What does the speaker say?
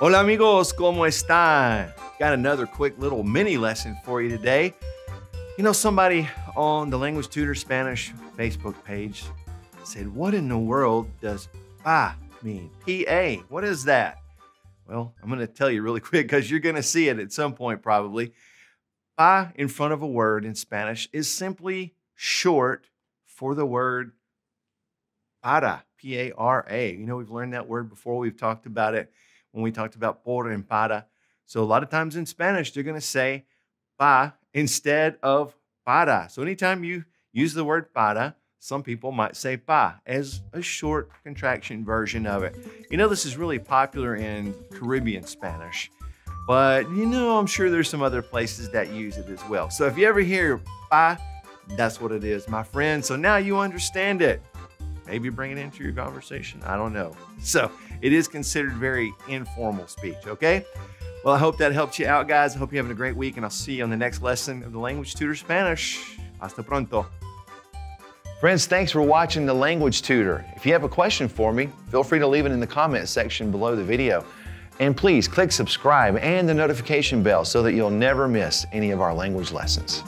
Hola amigos, ¿cómo están? Got another quick little mini lesson for you today. You know, somebody on the Language Tutor Spanish Facebook page said, What in the world does pa mean? P-A, what is that? Well, I'm going to tell you really quick because you're going to see it at some point probably. Pa in front of a word in Spanish is simply short for the word para, P A R A. You know, we've learned that word before. We've talked about it when we talked about por and para. So a lot of times in Spanish, they're going to say pa instead of para. So anytime you use the word para, some people might say pa as a short contraction version of it. You know, this is really popular in Caribbean Spanish, but you know, I'm sure there's some other places that use it as well. So if you ever hear "bye," that's what it is, my friend. So now you understand it. Maybe bring it into your conversation. I don't know. So it is considered very informal speech, okay? Well, I hope that helped you out, guys. I hope you're having a great week, and I'll see you on the next lesson of the Language Tutor Spanish. Hasta pronto. Friends, thanks for watching The Language Tutor. If you have a question for me, feel free to leave it in the comment section below the video. And please click subscribe and the notification bell so that you'll never miss any of our language lessons.